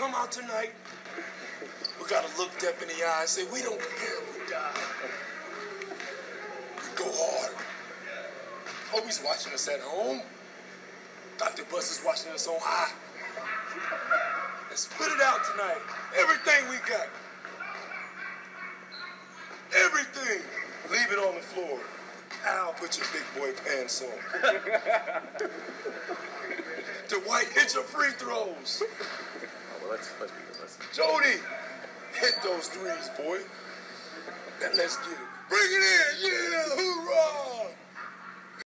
come out tonight, we gotta look Depp in the eye and say, we don't care who died. We go hard. Hope he's watching us at home. Dr. Buss is watching us on high. Let's put it out tonight. Everything we got. Everything. Leave it on the floor. Al, put your big boy pants on. Dwight, hit your free throws. Let's let's be. Let's. Jodie, hit those threes, boy. And let's get it. Bring it in. Yeah.